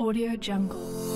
Audio Jungle.